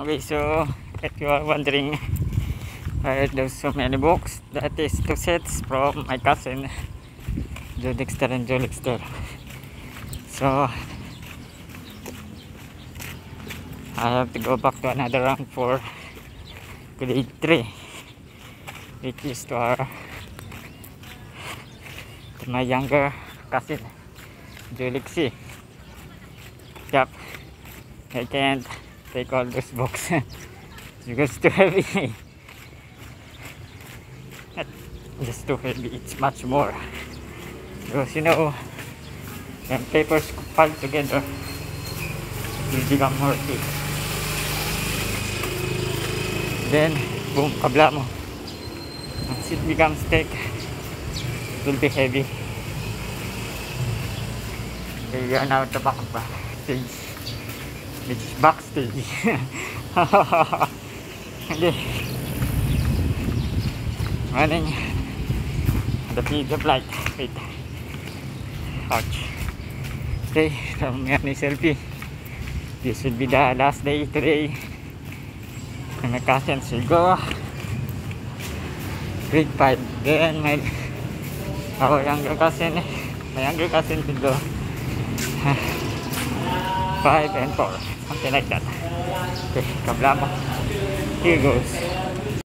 Okay, so if you are wondering why there's so many books, that is two sets from my cousin, Joe Dexter and Joe Dexter. So I have to go back to another round for grade 3 which is to our to my younger cousin Julixi Yep I can't take all those books because too heavy. Not just too heavy it's much more. Because you know when papers pile together it will become more thick. Then boom kabla mo once it becomes thick it will be heavy. Okay, we are now at the back of the stage backstage okay running the speed of light wait. Ouch. Okay from me selfie. This will be the last day today. And my cousins will go grade 5 then my our younger cousin. My younger cousin will go 5 and 4 something like that. Okay kabla mo here goes